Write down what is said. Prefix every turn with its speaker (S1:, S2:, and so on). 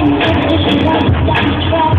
S1: I'm I try to leave